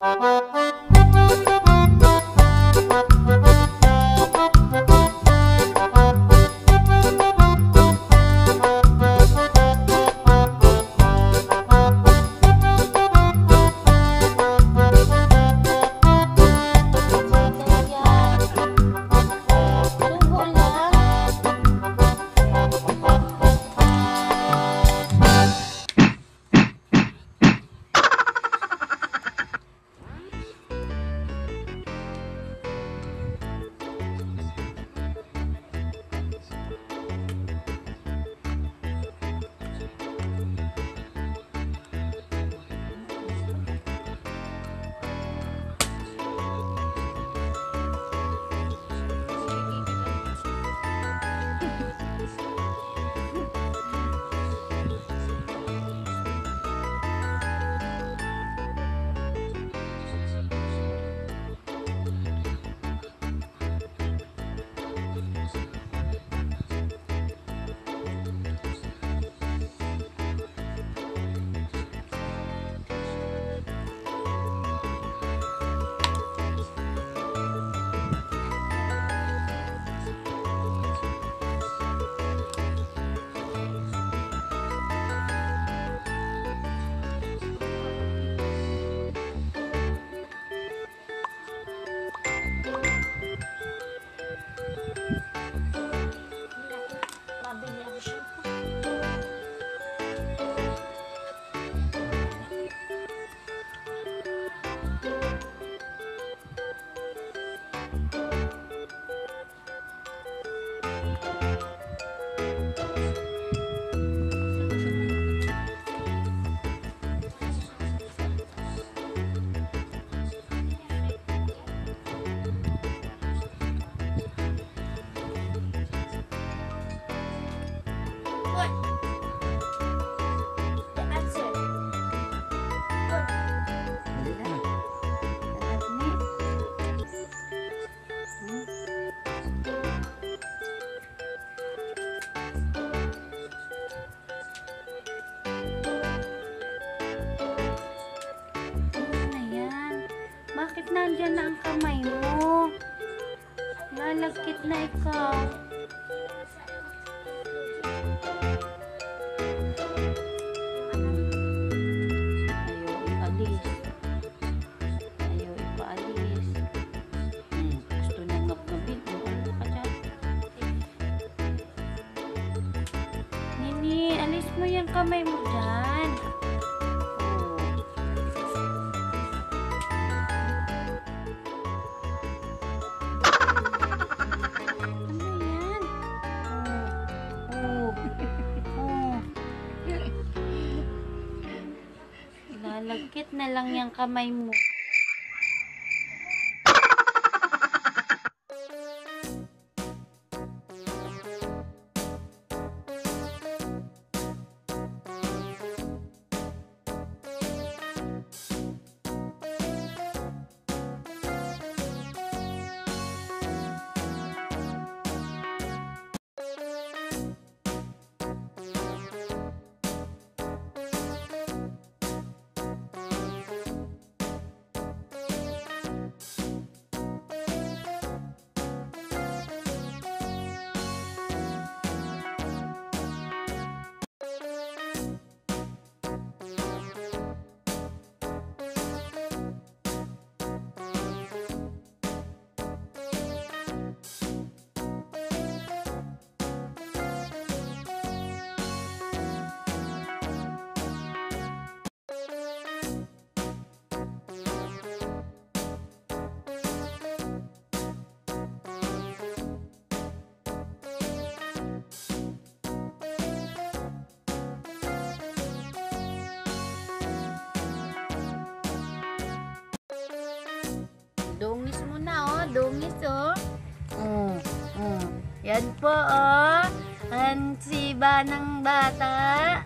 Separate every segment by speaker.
Speaker 1: Música Nandyan na ang kamay mo? Lalagkit na ikaw. Hmm, alis mo yung kamay mo dyan. Oh. Oh. Ilalagkit na lang yung kamay mo. Música Yan po, oh. Ang siba ng bata.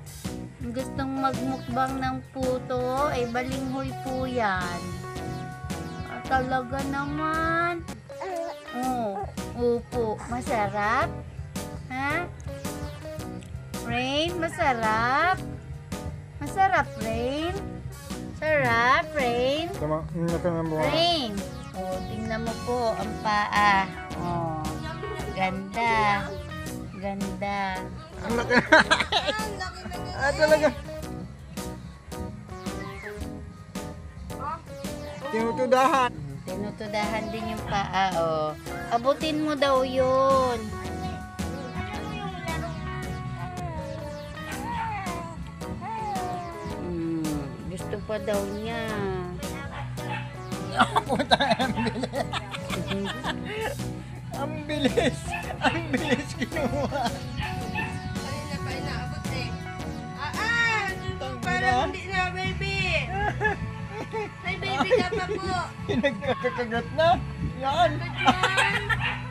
Speaker 1: Gustong magmukbang ng puto, ay balinghoy po yan. Ah, talaga naman. Oh, upo. Masarap? Ha? Rain, masarap? Masarap, Rain? Sarap, Rain.
Speaker 2: Tama, ito na mo.
Speaker 1: Rain. Oh, tingnan mo po ang paa. Ganda. Ganda.
Speaker 2: Ang laki. ah, talaga. Tinutudahan.
Speaker 1: Tinutudahan din yung paa, oh. Abutin mo daw yun. Hmm, gusto pa daw niya.
Speaker 2: Puta, bilis. ang bilis. Ang bilis kinuha.
Speaker 3: Kanina pa inaabot eh. Ah, ah! Parang hindi na, baby! May baby ka pa po!
Speaker 2: Pinagkakagat na. Yan.
Speaker 1: Hindi